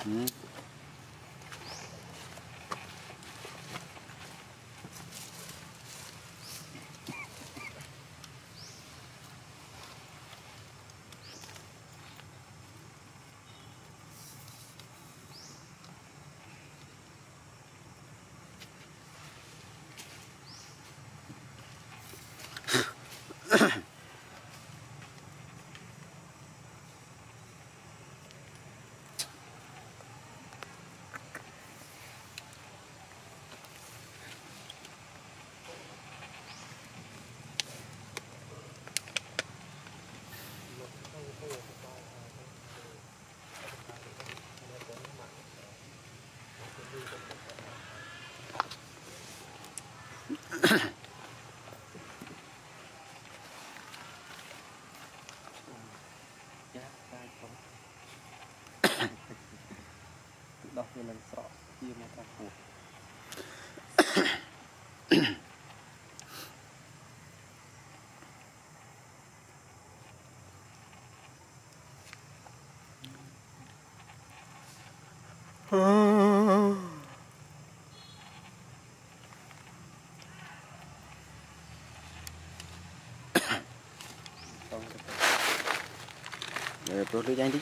Mm-hmm. ដោះវានឹងស្រក់ជាមកតាមពោះ呃，玻璃干净。